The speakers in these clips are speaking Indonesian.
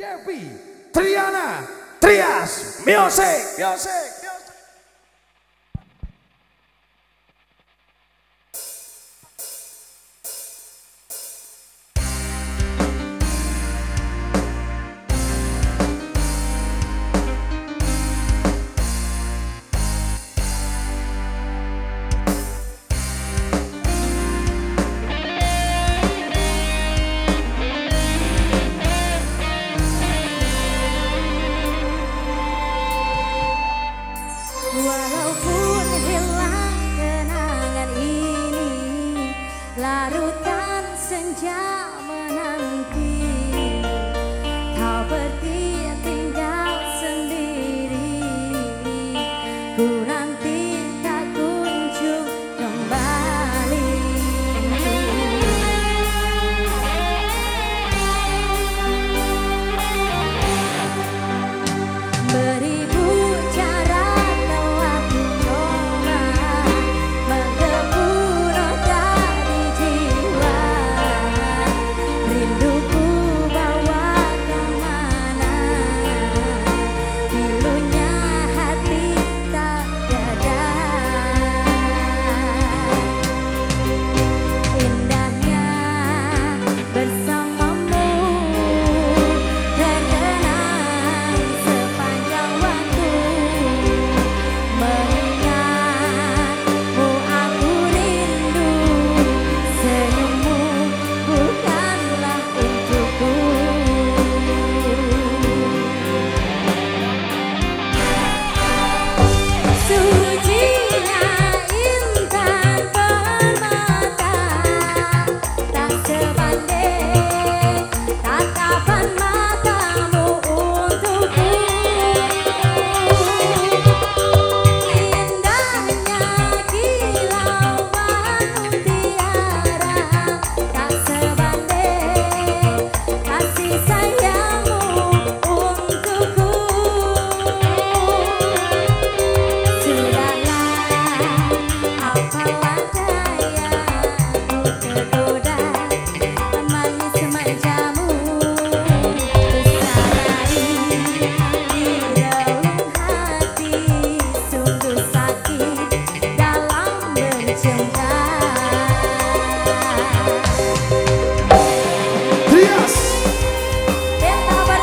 Devi, Triana, Trias, Music, Music.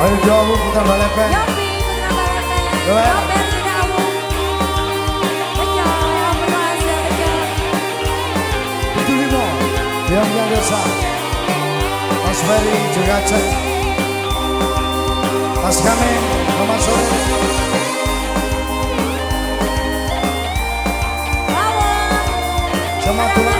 Ayo jauh putar balepen. Yopi putar balepen. Yopi kamu. Kejauh, berhasil kejauh. Itu lima. Yang yang Ferry juga cek. Mas kami, Mama Sore. Sama.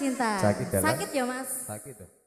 Well. Sakit. Sakit ya mas. Sakit.